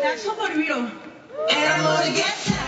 That's what we do. And I'm gonna get that.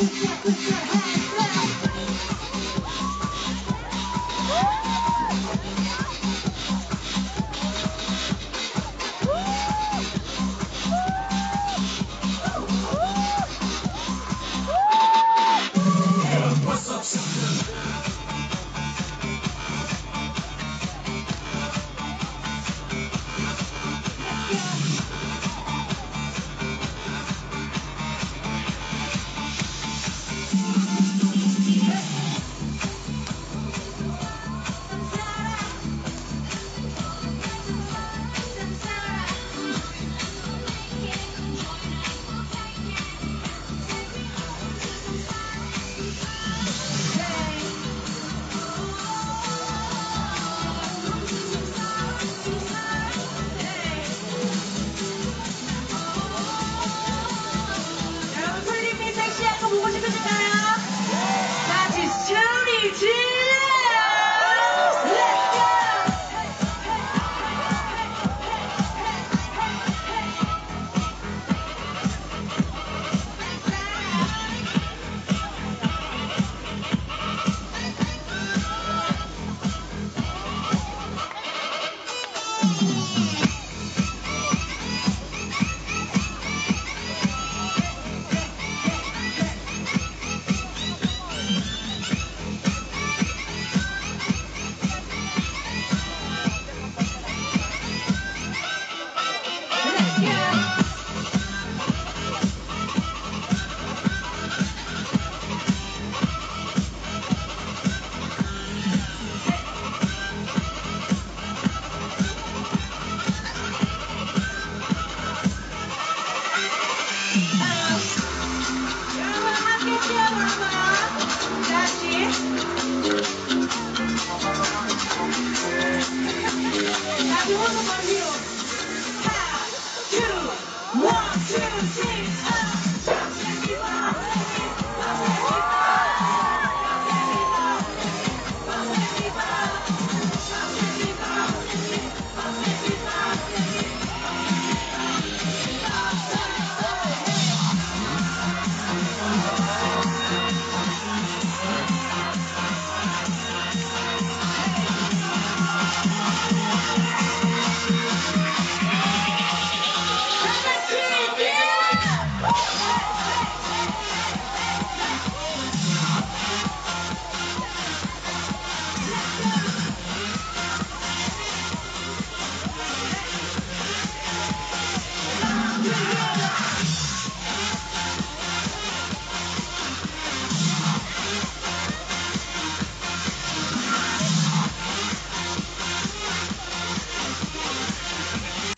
Yeah. One, two, three.